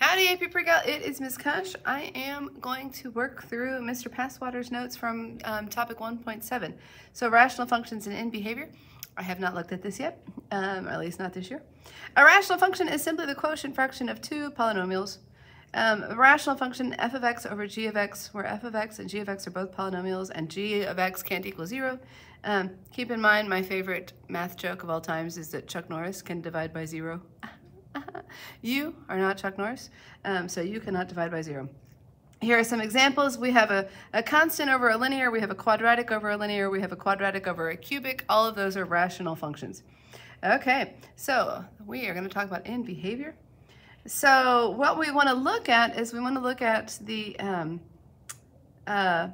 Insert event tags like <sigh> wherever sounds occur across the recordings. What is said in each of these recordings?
Howdy, AP Pre-Cal. It is Ms. Kosh. I am going to work through Mr. Passwater's notes from um, topic 1.7. So rational functions and end behavior. I have not looked at this yet, um, or at least not this year. A rational function is simply the quotient fraction of two polynomials. Um, a rational function f of x over g of x, where f of x and g of x are both polynomials and g of x can't equal zero. Um, keep in mind my favorite math joke of all times is that Chuck Norris can divide by zero. <laughs> <laughs> you are not Chuck Norris, um, so you cannot divide by zero. Here are some examples. We have a, a constant over a linear, we have a quadratic over a linear, we have a quadratic over a cubic. All of those are rational functions. Okay, so we are going to talk about in behavior. So what we want to look at is we want to look at the, um, uh,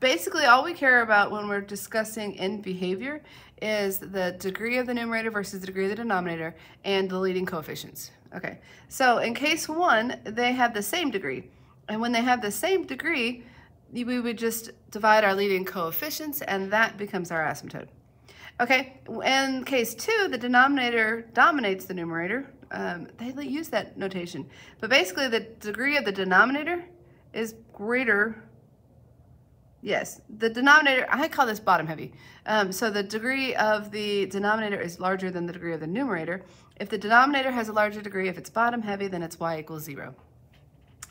basically all we care about when we're discussing end behavior is the degree of the numerator versus the degree of the denominator and the leading coefficients. Okay, so in case one, they have the same degree. And when they have the same degree, we would just divide our leading coefficients and that becomes our asymptote. Okay, in case two, the denominator dominates the numerator. Um, they use that notation. But basically the degree of the denominator is greater Yes, the denominator, I call this bottom heavy. Um, so the degree of the denominator is larger than the degree of the numerator. If the denominator has a larger degree, if it's bottom heavy, then it's y equals zero.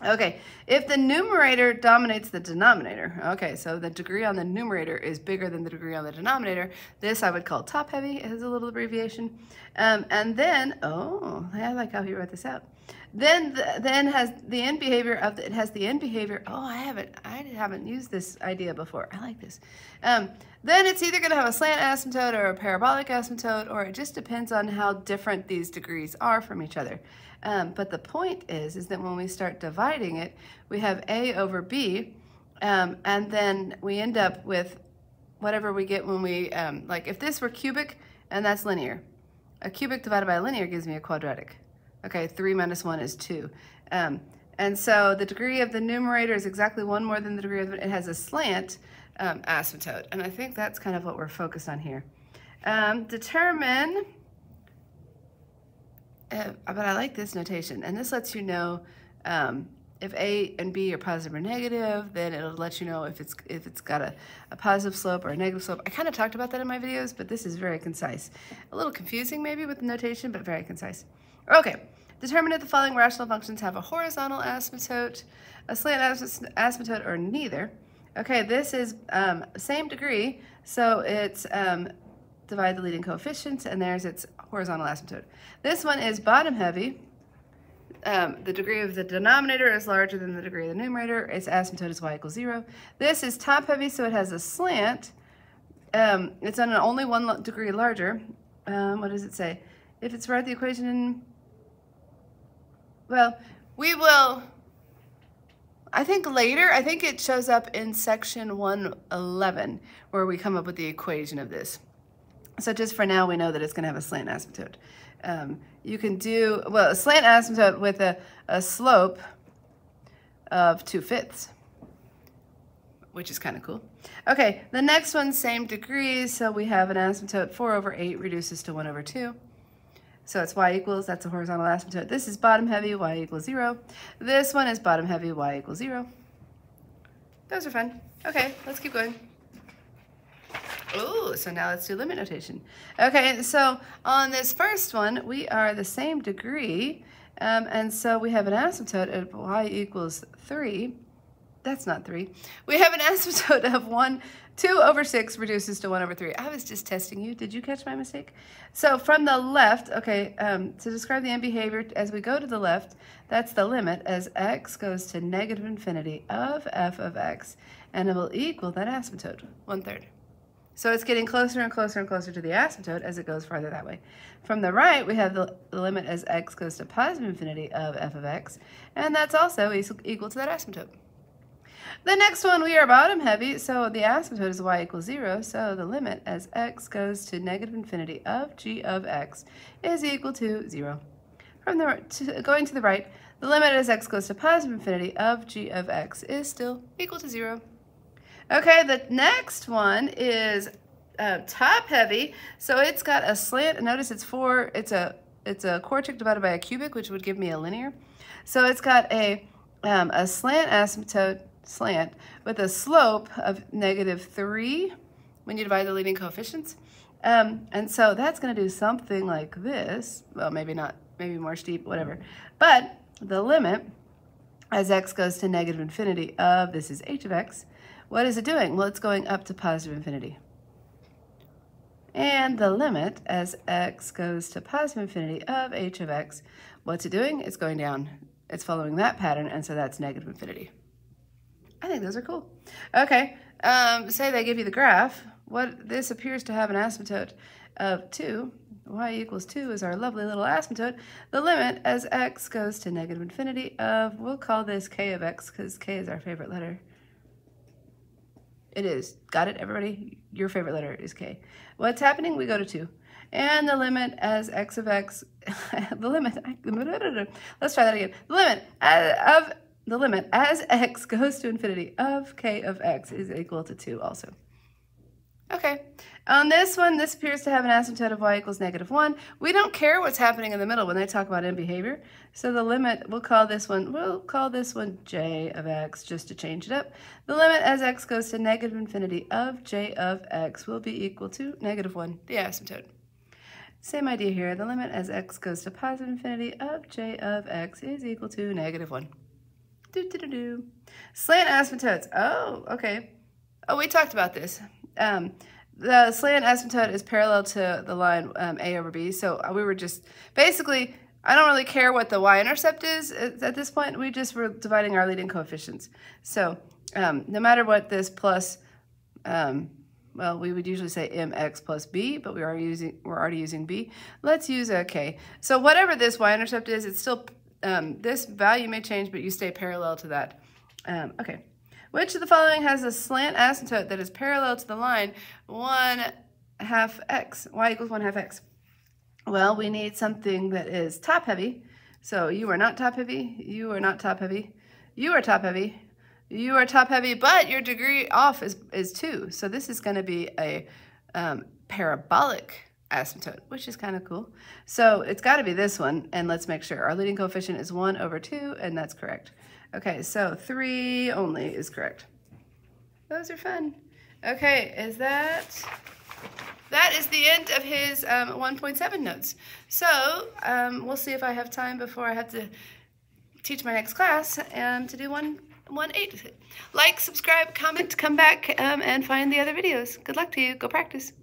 Okay, if the numerator dominates the denominator, okay, so the degree on the numerator is bigger than the degree on the denominator, this I would call top heavy as a little abbreviation. Um, and then, oh, I like how he wrote this out. Then, the, then has the end behavior of the, it has the end behavior. Oh, I haven't, I haven't used this idea before. I like this. Um, then it's either going to have a slant asymptote or a parabolic asymptote, or it just depends on how different these degrees are from each other. Um, but the point is, is that when we start dividing it, we have A over B, um, and then we end up with whatever we get when we, um, like if this were cubic, and that's linear. A cubic divided by a linear gives me a quadratic. Okay, 3 minus 1 is 2. Um, and so the degree of the numerator is exactly 1 more than the degree of the, it has a slant um, asymptote. And I think that's kind of what we're focused on here. Um, determine uh, but I like this notation. And this lets you know um, if A and B are positive or negative, then it'll let you know if it's if it's got a, a positive slope or a negative slope. I kind of talked about that in my videos, but this is very concise. A little confusing maybe with the notation, but very concise. Okay, determine if the following rational functions have a horizontal asymptote, a slant asymptote, or neither. Okay, this is um, same degree, so it's um, divide the leading coefficients, and there's its horizontal asymptote. This one is bottom heavy. Um, the degree of the denominator is larger than the degree of the numerator. Its asymptote is y equals zero. This is top heavy, so it has a slant. Um, it's on only one degree larger. Um, what does it say? If it's right, the equation, well, we will, I think later, I think it shows up in section 111 where we come up with the equation of this. So just for now, we know that it's going to have a slant asymptote. Um, you can do, well, a slant asymptote with a, a slope of 2 fifths, which is kind of cool. Okay, the next one, same degrees, so we have an asymptote 4 over 8 reduces to 1 over 2. So it's y equals, that's a horizontal asymptote. This is bottom heavy, y equals 0. This one is bottom heavy, y equals 0. Those are fun. Okay, let's keep going. Oh, so now let's do limit notation. Okay, so on this first one, we are the same degree, um, and so we have an asymptote of y equals 3. That's not 3. We have an <laughs> asymptote of 1, 2 over 6 reduces to 1 over 3. I was just testing you. Did you catch my mistake? So from the left, okay, um, to describe the end behavior, as we go to the left, that's the limit as x goes to negative infinity of f of x, and it will equal that asymptote, 1 third. So it's getting closer and closer and closer to the asymptote as it goes farther that way. From the right, we have the, limit as x goes to positive infinity of f of x, and that's also equal to that asymptote. The next one, we are bottom heavy, so the asymptote is y equals 0, so the limit as x goes to negative infinity of g of x is equal to 0. From the to, going to the right, the limit as x goes to positive infinity of g of x is still equal to 0. Okay, the next one is uh, top heavy. So it's got a slant. Notice it's four. It's a it's a quartic divided by a cubic, which would give me a linear. So it's got a, um, a slant asymptote slant with a slope of negative 3 when you divide the leading coefficients. Um, and so that's going to do something like this. Well, maybe not, maybe more steep, whatever. But the limit as x goes to negative infinity of, this is h of x, what is it doing? Well, it's going up to positive infinity. And the limit as x goes to positive infinity of h of x, what's it doing? It's going down. It's following that pattern, and so that's negative infinity. I think those are cool. Okay, um, say they give you the graph. What This appears to have an asymptote of 2. y equals 2 is our lovely little asymptote. The limit as x goes to negative infinity of, we'll call this k of x because k is our favorite letter. It is. Got it, everybody? Your favorite letter is K. What's happening? We go to 2. And the limit as x of x, <laughs> the limit, <laughs> let's try that again. The limit of, the limit as x goes to infinity of k of x is equal to 2 also. Okay, on this one, this appears to have an asymptote of y equals negative 1. We don't care what's happening in the middle when they talk about end behavior. So the limit, we'll call this one, we'll call this one j of x just to change it up. The limit as x goes to negative infinity of j of x will be equal to negative 1, the asymptote. Same idea here. The limit as x goes to positive infinity of j of x is equal to negative 1. Do, do, do, do. Slant asymptotes. Oh, okay. Oh, we talked about this. Um, the slant asymptote is parallel to the line um, A over B. So uh, we were just, basically, I don't really care what the y-intercept is at this point. We just were dividing our leading coefficients. So um, no matter what this plus, um, well, we would usually say mx plus b, but we are using, we're already using b. Let's use a k. So whatever this y-intercept is, it's still, um, this value may change, but you stay parallel to that. Um, okay. Which of the following has a slant asymptote that is parallel to the line 1 half x, y equals 1 half x? Well, we need something that is top heavy. So you are not top heavy, you are not top heavy, you are top heavy, you are top heavy, but your degree off is, is 2. So this is going to be a um, parabolic asymptote, which is kind of cool. So it's got to be this one, and let's make sure. Our leading coefficient is 1 over 2, and that's correct. Okay, so three only is correct. Those are fun. Okay, is that, that is the end of his um, 1.7 notes. So um, we'll see if I have time before I have to teach my next class um, to do one, one eight. Like, subscribe, comment, come back, um, and find the other videos. Good luck to you. Go practice.